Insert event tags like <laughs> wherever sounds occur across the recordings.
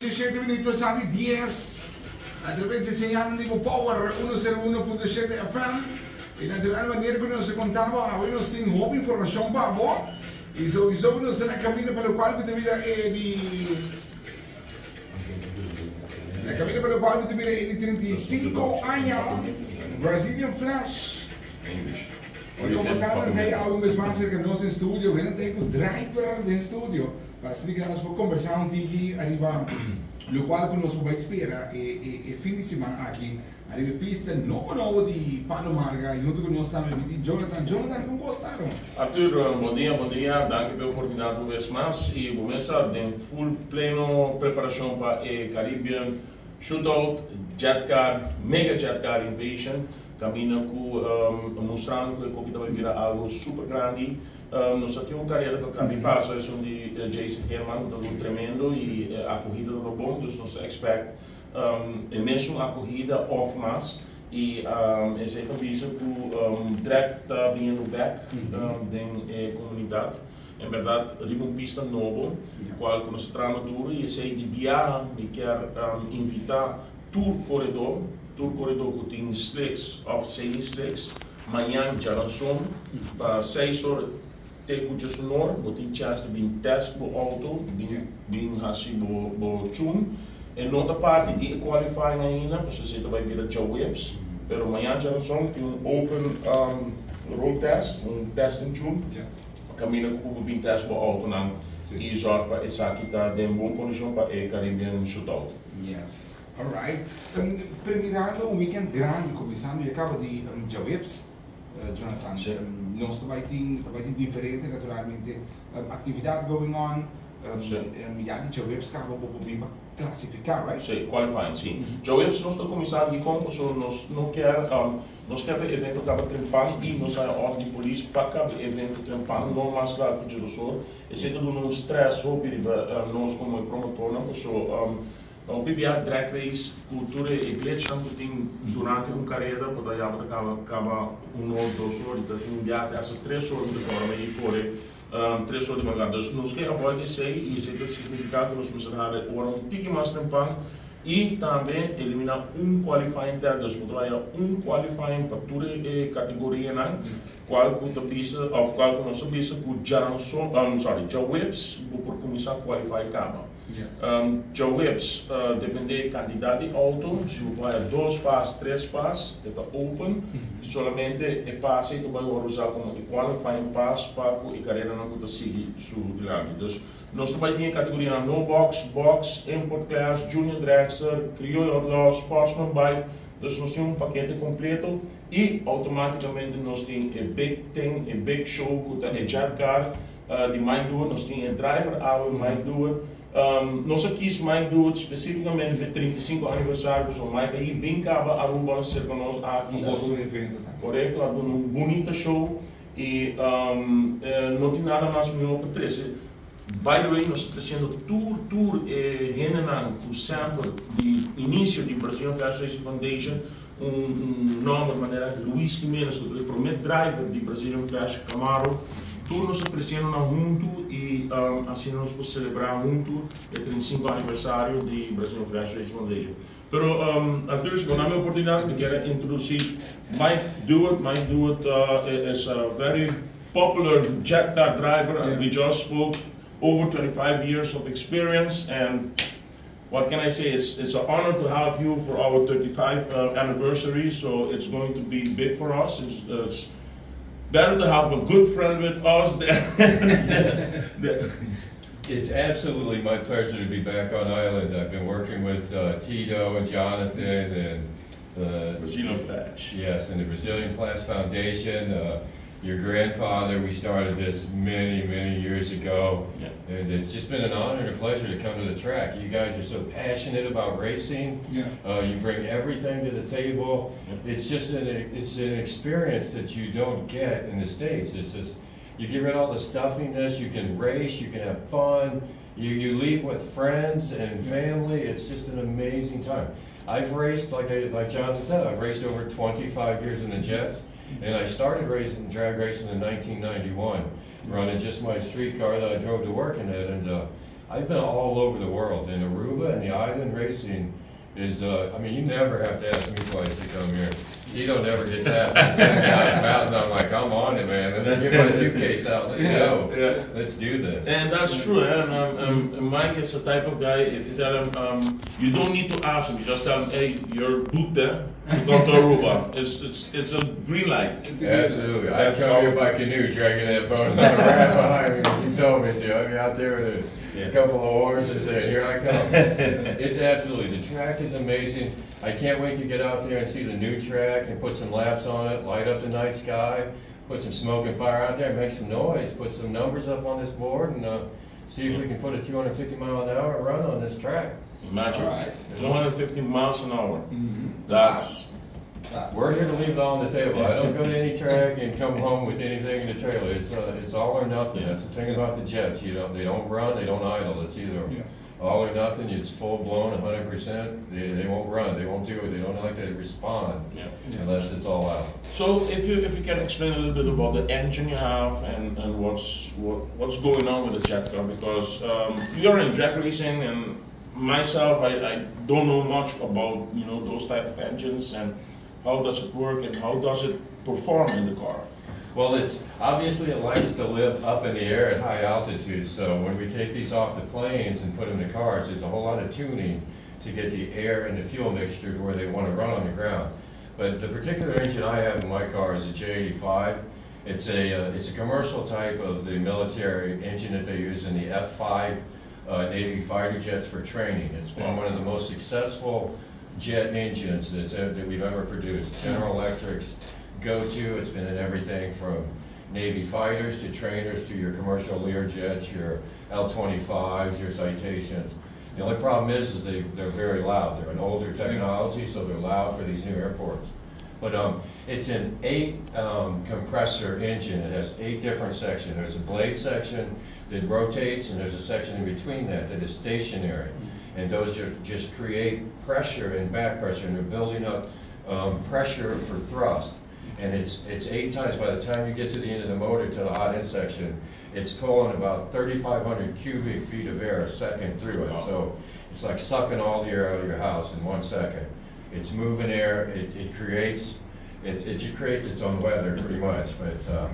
17 10 a través de señal Nico Power 101.7 FM. E natural maneira que nós contava, agora nós temos muita informação para você. E sowieso nós estamos na caminho pelo qual você vira é de... Na caminho pelo qual você vira é de 35 anos, Brazilian Flash. E como tal, tem algumas mais que nós em estúdio, vem tem o driver do estúdio. Se nós vamos conversar um tiki, arriba, lo qual que nós vamos esperar é, é, é fim de semana aqui. Arriba pista novo novo de Palo Marga, e junto com nós também de Jonathan. Jonathan, como gostaram? Arthur, bom dia, bom dia. Danke pela oportunidade uma vez mais. E começa em full pleno preparação para o Caribbean Shootout, Jetcar, Mega Jetcar Invasion. Caminha com, um, mostrando que a Coquita vai virar algo super grande. Ehm, um, nosotros tenemos un carrera que Candy Paso, es un uh, eh, Jason Herman, un tremendo corrida uh, acogida de Robón, entonces nos é um, uma corrida off mass ehm, e um, é sempre visto por um, ehm, direct está vindo no back mm-hmm. um, da eh, comunidade em verdade liga uma pista nova yeah. qual que nós trama duro e sei de Biara me quer um, invitar tour corredor tour corredor que tem streaks of seis streaks manhã já lançou para mm-hmm. seis horas cuja sonor, bo tin chance de bin test bo auto, bin bin hasi bo bo chum. E nota parte di qualifying ainda, você se vai vir a Joe Whips, pero amanhã já são tem um open um, road test, um test em chum. Caminha com o bin test bo auto não. E zorg para essa aqui tá em boa condição para o Caribbean Shootout. Yes. Alright. Um, Premierando um weekend grande, começando, e acaba de um, Jawips, uh, Jonathan. Sure. Ehm, um, non tabaiting, tabaiting differente, naturalmente. Ehm, um, atividade going on, Um, sì. um, ja, die Joe cioè Webs gaan we op een classificar, right? Sì, qualifying, sì. Cioè, mm -hmm. Joe Webs, nostro commissario di concorso, nos, non quer, um, nos quer evento da Trempani e nos ha ordine di polizia per evento Trempani, non mas la pedido sor, e se tu non stress, hobby, uh, nos come promotor, non so, um, Opi track race e eklet sham putin durante un kareda po da javta kava kava un or dos or da un até asa três horas de forma e kore três horas de magar dus nu ska avoid i sig é o significado significat nos musen hade or un tiki mas tempan e também eliminar um qualifying ter dos podraia um qualifying para ture e categoria nan qual ku to pisa of qual o nosso pisa o jaran so um sorry ja whips por começar qualify kava um, Joe Whips, uh, depende da quantidade de auto, se vai dois passos, três passos, está open, solamente é passe que vai usar como qualifying pass para que a carreira não pode seguir sua grande. Então, nós também temos categoria no box, box, import class, junior dragster, crioulo outlaw, sportsman bike, então nós temos um paquete completo e automaticamente nós temos a big thing, a big show, é jet car, uh, de Mind nós temos a driver hour Mind Doer, um, nós aqui mais do especificamente de 35 aniversário, so mais aí bem caba Aruba ser conosco aqui. Um do evento, tá? Correto, um bonito show e um, eh, não tem nada mais melhor para três. By the way, nós estamos fazendo tour, tour, eh, Renan, o sample de início de Brasil Flash Race Foundation, um, um nome de maneira Luiz que é o primeiro driver de Brazilian Flash Camaro, tudo nós crescendo junto e um, assim nós podemos celebrar junto o 35 aniversário de Brasil Flash Race Foundation. Pero, um, Arthur, se dá a oportunidade de querer introduzir Mike DeWitt. Mike DeWitt uh, is a very popular jet car driver, and we just spoke over 25 years of experience and what can I say? It's, it's an honor to have you for our 35 uh, anniversary, so it's going to be big for us. It's, uh, it's better to have a good friend with us <laughs> than. It's absolutely my pleasure to be back on island. I've been working with uh, Tito and Jonathan and uh, Brazilian Flash. yes, and the Brazilian Flash Foundation. Uh, your grandfather, we started this many, many years ago, Yeah. and it's just been an honor and a pleasure to come to the track. You guys are so passionate about racing. Yeah. Uh, you bring everything to the table. Yeah. It's just an it's an experience that you don't get in the states. It's just you get rid of all the stuffiness. You can race. You can have fun. You you leave with friends and family. It's just an amazing time. I've raced like I, like Johnson said. I've raced over 25 years in the jets, and I started racing drag racing in 1991, running just my street car that I drove to work in it, and. Uh, I've been all over the world, in Aruba and the island racing is, uh, I mean, you never have to ask me twice to come here. You don't ever get that. <laughs> I'm like, I'm on it, man. Let's get my suitcase out. Let's go. Yeah. Let's do this. And that's true. eh? And um, um, Mike is the type of guy. If you tell him, um, you don't need to ask him. You just tell him, hey, you're booked there to go to Aruba. <laughs> It's it's it's a green light. Absolutely. I'd That's come all. here by canoe dragging that boat on the raft behind me if you told me to. I'd be out there with a, Yeah. a couple of horses saying, here I come. <laughs> it's absolutely, the track is amazing. I can't wait to get out there and see the new track and put some laps on it, light up the night sky, put some smoke and fire out there, make some noise, put some numbers up on this board and, uh, see if we can put a two hundred fifty mile an hour run on this track. Imagine, All right. 150 miles an hour. Mhm. That's Wow. We're here to leave it all on the table. I don't go to any track and come home with anything in the trailer. It's, uh, it's all or nothing. That's the thing about the Jets. You don't, they don't run, they don't idle. It's either Yeah. all or nothing. It's full blown, hundred percent. They, they won't run, they won't do it, they don't like to respond yeah. unless it's all out. So if you if you can explain a little bit about the engine you have and, and what's what, what's going on with the jet car because um, you're in drag racing and myself I, I don't know much about you know those type of engines and how does it work and how does it perform in the car. Well, it's, obviously it likes to live up in the air at high altitudes. so when we take these off the planes and put them in the cars, there's a whole lot of tuning to get the air and the fuel mixtures where they want to run on the ground. But the particular engine I have in my car is a J85. It's a, uh, it's a commercial type of the military engine that they use in the F5 uh, Navy fighter jets for training. It's been one of the most successful jet engines that's, that we've ever produced. General Electric's go-to, it's been in everything from Navy fighters to trainers to your commercial Lear jets, your L-25s, your Citations. The only problem is, is they, they're very loud. They're an older technology, so they're loud for these new airports. But um, it's an eight um, compressor engine. It has eight different sections. There's a blade section that rotates, and there's a section in between that that is stationary. And those are, just create pressure and back pressure, and they're building up um, pressure for thrust. And it's, it's eight times, by the time you get to the end of the motor to the hot end section, it's pulling about 3,500 cubic feet of air a second through it. So it's like sucking all the air out of your house in one second. It's moving air, it, it creates, it, it creates its own weather pretty much, but, uh,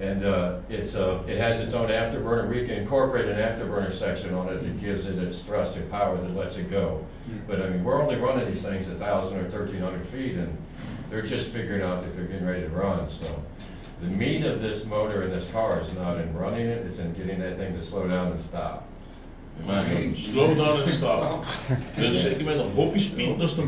and, uh, it's, uh, it has its own afterburner, we can incorporate an afterburner section on it that gives it its thrust and power that lets it go. But I mean, we're only running these things a thousand or thirteen hundred feet and they're just figuring out that they're getting ready to run, so. The meat of this motor in this car is not in running it, it's in getting that thing to slow down and stop. Imagine, slow down and stop. Dus ik ben een hoopje speed dus bij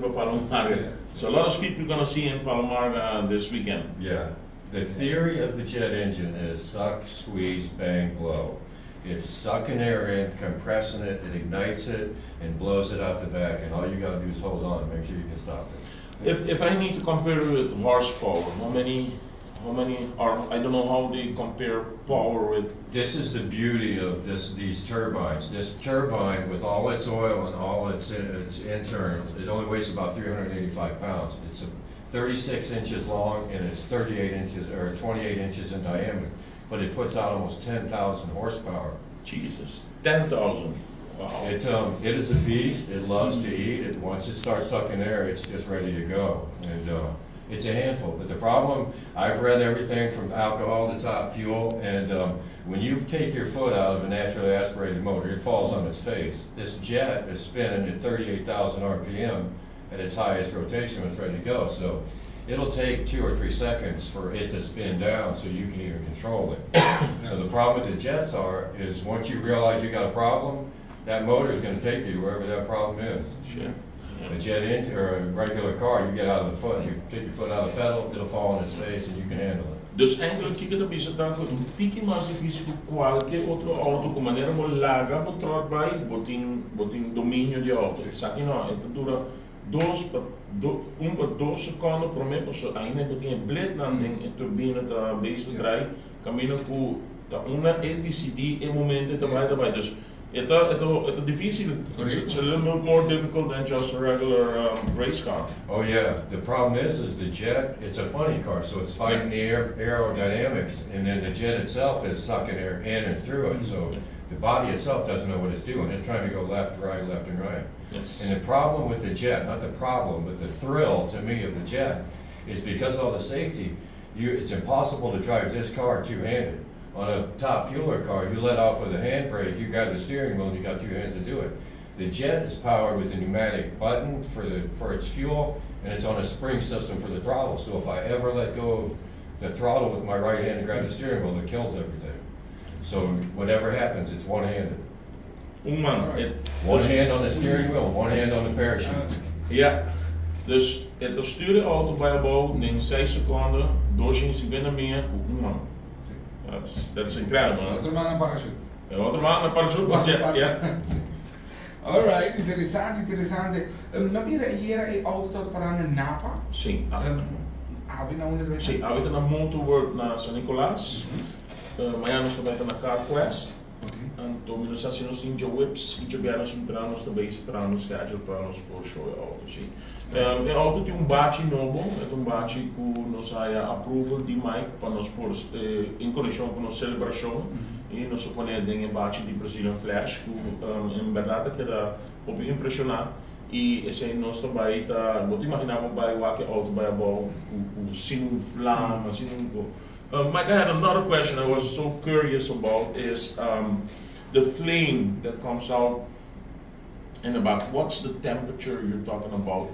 bij Palo Marga. So a lot of speed you're gonna see in Palo Marga uh, this weekend. Yeah, the theory of the jet engine is suck, squeeze, bang, blow. It's sucking air in, compressing it, it ignites it, and blows it out the back, and all you gotta do is hold on and make sure you can stop it. If, if I need to compare with horsepower, how many, how many are, I don't know how they compare power with, This is the beauty of this, these turbines. This turbine, with all its oil and all its, its internals, it only weighs about three hundred and eighty-five pounds. It's a thirty-six inches long and it's thirty-eight inches, or twenty-eight inches in diameter, but it puts out almost ten thousand horsepower. Jesus, 10,000. Wow. It, um, it is a beast, it loves to eat, it, once it starts sucking air, it's just ready to go. And, uh, it's a handful, but the problem, I've read everything from alcohol to top fuel, and, um, when you take your foot out of a naturally aspirated motor, it falls on its face. This jet is spinning at thirty-eight thousand RPM at its highest rotation when it's ready to go, so it'll take two or three seconds for it to spin down so you can even control it. <coughs> So the problem with the jets are, is once you realize you got a problem, that motor is gonna take you wherever that problem is. Sure. A jet engine, or a regular car, you get out of the foot, you take your foot out of the pedal, it'll fall on its face and you can handle it. Dus eigenlijk fica da bisa tanto um tiki mais difícil que qualquer outro auto com maneira mo larga mo trot vai botin botin domínio de auto. Sabe não, então dura do, um pa dois seconden por me so ainda botin blade landing e turbina da base drai cammina ku da una e decidi e momento da vai da vai. Dus het het het difícil. It's, it's a little more difficult than just a regular um, race car. Oh yeah, the problem is, is the jet, it's a funny car, so it's fighting the air, aerodynamics, and then the jet itself is sucking air in and through it, so the body itself doesn't know what it's doing. It's trying to go left, right, left, and right. Yes. And the problem with the jet, not the problem, but the thrill to me of the jet, is because of all the safety, you, it's impossible to drive this car two-handed. On a top fueler car, you let off with a handbrake, you got the steering wheel, and you got two hands to do it. The jet is powered with a pneumatic button for the, for its fuel, and it's on a spring system for the throttle. So if I ever let go of the throttle with my right hand and grab the steering wheel, it kills everything. So whatever happens, it's one-handed. Um man, het, One dus- hand on the steering wheel, one hand on the parachute. Ja, dus het stuurde de auto bij een boot in 6 seconden, doorzinks ik binnen meer, um man. That's, that's incredible. man. Outro man een parachute. En wat er maar een parachute ja. ja. Alright, interessante, interessante. Um, na bira iera e auto tot para na Napa. Sim, ah, Um, abi na una de sim, avete na motorwork na San Nicolás, Miami solamente na Quest. Dominus asinus injo whips, injo bianus intranus, dobis tranus, cagio tranus, poscio e auto, sì. Um, e auto di um baci novo, ed un baci cu nos aia approval de Mike para nos pors, em in com o nos celebration, e nos opone den e baci di Brazilian Flash, cu um, in verdade che da opi impressionat, e esse nos to bai ta, bot imaginavo bai wa che auto bai abo, cu, cu sinum um, Mike, I had another question I was so curious about is um, the flame that comes out and about what's the temperature you're talking about?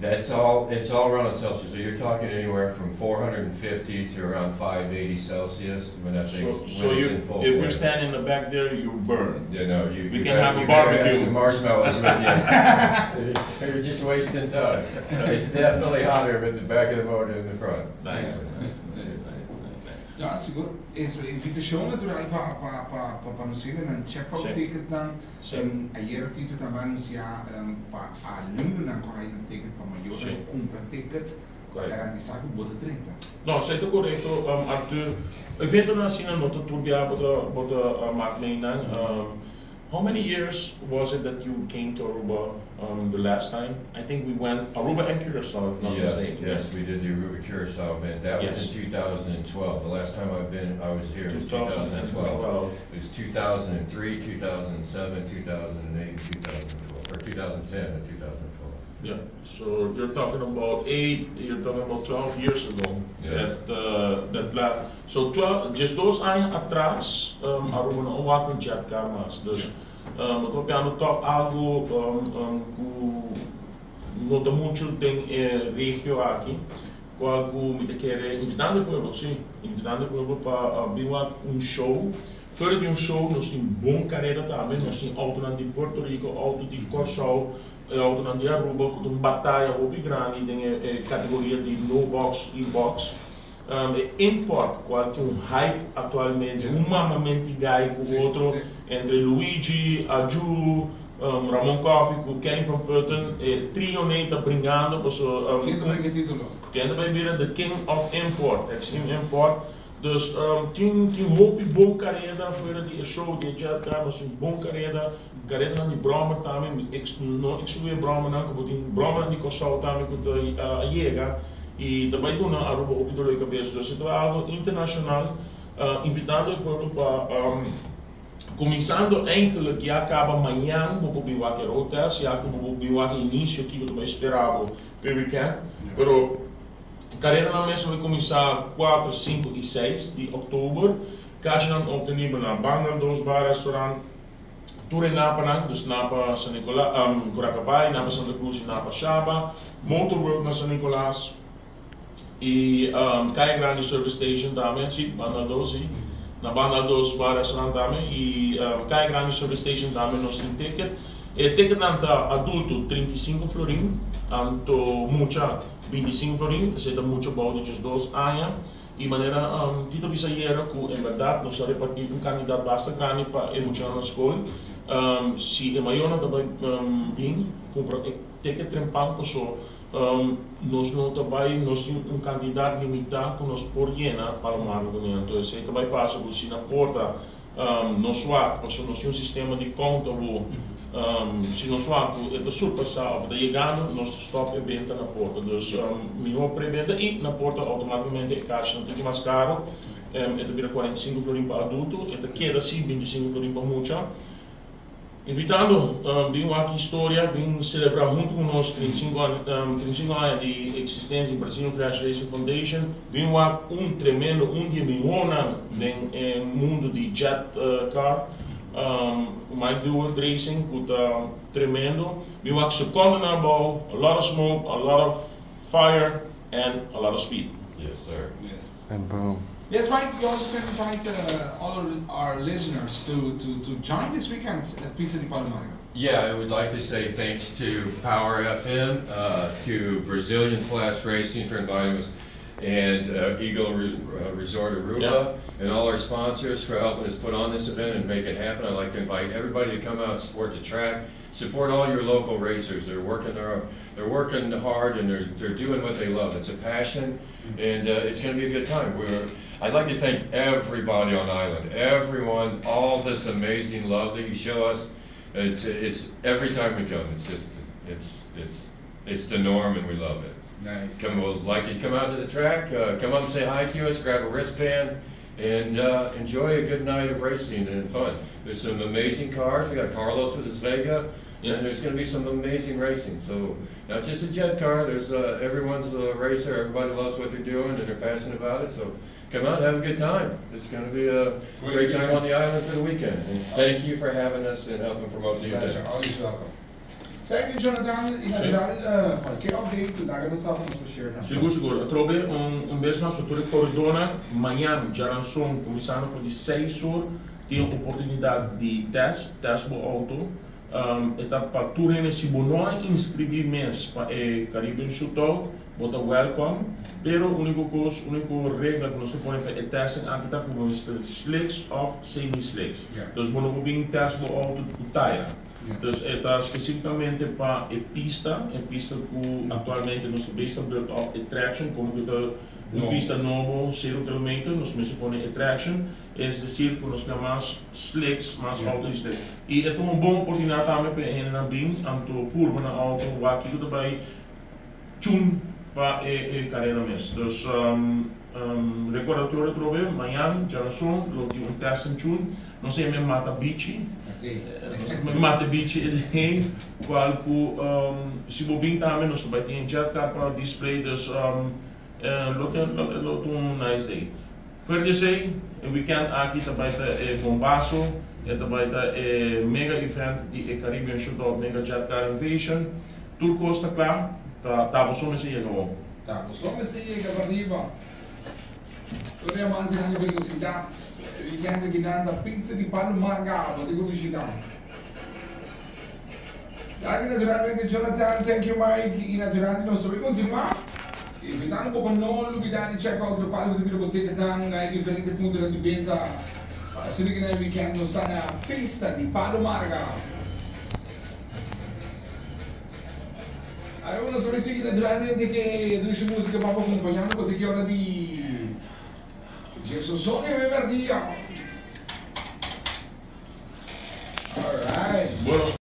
That's all, it's all around Celsius, so you're talking anywhere from four hundred and fifty to around five eighty Celsius when that So, thing's, so when it's you, in full if you're standing in the back there, you burn. You know, you. We you can better- have a better have barbecue. some marshmallows with you. <laughs> You're just wasting time. It's definitely hotter with the back of the motor than the front. Nice. nice, nice, Ja, siguro. Is invitação natural para para para para para nos ir na check-out ticket dan. Sim. Um, ayer tito também anunciar um, para aluno na correr um ticket para maior Sim. compra ticket. Correto. Garantizar que bota 30. No, sei te corretto, um, Arthur. Evento na nota bota bota uh, um, How many years was it that you came to Aruba um, the last time? I think we went Aruba and Curacao, if not yes, mistaken. Yes, we did the Aruba Curacao event. That yes. was in 2012. The last time I've been, I was here in 2012. 2012. It was 2003, 2007, 2008, 2012, or 2010 and 2012. Yeah, so you're talking about eight, you're talking about 12 years ago. Yes. That, uh, that la, so 12, just those anos atrás, um, jet car mas, dus, um, estou top algo um, um, que tem muito tem eh, regio aqui, com algo me quer invitando o povo, sim, invitando o povo para abrir um show. De um show, nós temos bom carreira também, nós temos auto de Porto Rico, auto de Corsal, altorandi a ruba uma batalha obi tem a categoria de no box e box. É, um, importa é o hype atualmente, um mamamente gay com o outro entre Luigi, Aju um, Ramon Coffey com Kenny Van Putten e trio neta brigando per so, um, quem vai bere the king of import extreme import. Dus um, tien, tien hopi bon kareda voor show die je hebt daar, maar zo'n bon de kareda dan die brahma tami, ik no ik zoe brahma dan, ik die brahma eh, dan eh, die a yega, e também do na aruba hopi doloi cabeça, dus het was algo internacional, uh, eh, invitado o povo para um, ehm, começando eigenlijk já acaba amanhã, vou para o Biwak Hotel, se acho que vou para o início que eu também esperava, pelo weekend, pero carreira na mesa vai começar 4, 5 e 6 de outubro. Dan op de nieuwe naar Bangladesh Bar Restaurant. Tour in Napa, na, dus Napa, San Nicolas, um, Curacabai, Napa Santa Cruz e Napa Shaba. Motorwork naar San Nicolas. E um, Kaya Grande Service Station também, sim, Bangladesh, sim. Na Bangladesh Bar Restaurant também. E um, Kaya Grande Service Station também nós temos ticket. Eh, tem que tanto adulto 35 florín, tanto mucha 25 florín, se da mucho bau de 2 años. Y manera, um, Tito Visayera, que en verdad nos ha repartido un candidato bastante grande para el muchacho escuela. Um, si el mayor no también um, bien, eh, tem que trempar por eso. Um, nos no también nos un candidato limitado que nos por llena para el marco. Entonces, se también pasa por si la puerta um, no SWAT, por eso no un sistema de conta. Mm. Um, se nós swap é surpassar ou da chegando nós stop e venta na porta dus um, melhor pré-venda e na porta automaticamente a caixa não tem mais caro Um, esta vira 45 florin para adulto, esta queda sim 25 florin para mucha. Invitando, um, vim aqui história, vim celebrar junto com nós 35 anos, um, 35 anos de existência em Brazilian Flash Racing Foundation. Vim aqui um tremendo, um dia milhona no mundo de jet uh, car. Um, my dual racing with uh, tremendo. We aqui second na ball, a lot of smoke, a lot of fire and a lot of speed. Yes, sir. Yes. And boom. Yes, Mike, you also can invite uh, all of our listeners to, to, to join this weekend at Pista di Palo Marga. Yeah, I would like to say thanks to Power FM, uh, to Brazilian Flash Racing for inviting us, and uh, Eagle uh, Resort Aruba, and all our sponsors for helping us put on this event and make it happen. I'd like to invite everybody to come out and support the track. Support all your local racers. They're working their, they're working hard and they're, they're doing what they love. It's a passion, and uh, it's going to be a good time. We're, I'd like to thank everybody on island, everyone, all this amazing love that you show us. It's it's every time we come. It's just it's it's it's the norm, and we love it. Nice. Come, we'll like you to come out to the track. Uh, come up and say hi to us. Grab a wristband. And uh, enjoy a good night of racing and fun. There's some amazing cars. We got Carlos with his Vega, Yeah. and there's going to be some amazing racing. So not just a jet car. There's uh, everyone's a racer. Everybody loves what they're doing and they're passionate about it. So come out and have a good time. It's going to be a great time on the island for the weekend. And thank you for having us and helping promote the Pleasure. event. Always welcome. Thank you, Jonathan. In qualquer update, uh, Daganasa vamos share. Seguro, seguro. Trobe um, um beijo na estrutura que coordona amanhã, Jaranson, começando por de 6 horas, tem a oportunidade de test teste do auto. Um, etapa turene se bono inscrevi mes para o Caribbean Shootout, bota welcome. Pero único curso, único regra que nós põe é teste em aqui tá com slicks of semi slicks. então Yeah. Dos bono bem teste do auto de Taira. Dus está especificamente para a pista, a pista que atualmente nós based on the uh, traction, como que tá No. uma pista novo, 0 km, nós mesmo põe a traction, é decir, que nós mais slicks, mais Yeah. slicks. E é uma boa oportunidade também para ele na BIM, anto curva na auto, o aqui tudo bem, tchum, para a, a carreira mesmo. Dus, um, recordatório amanhã, já lançou, lo que um teste em tchum, não sei mesmo mata bici. mate bici ele qualco um se bobin também nós vai ter já tá para display das um lot lot um nice day. Verder sei en weekend aqui também tá é bombasso é também tá é mega event de Caribbean Shootout mega jet car invasion. Tudo custa claro tá tá bom só me siga tá bom só me siga torniamo avanti nella velocità. Richiede che andando a pizza di panno mangato di pubblicità. Anche naturalmente Jonathan thank you Mike. I naturali non so continuare. Evitando un po' non lupitare c'è contro palo di biblioteca dan ai differenti punti della dipenda si vede che nel weekend sta nella pista di palo marga Avevano sorriso naturalmente che Duce Musica Papa accompagnando qualche ora di Jesusone Beverdia. All right. Bueno.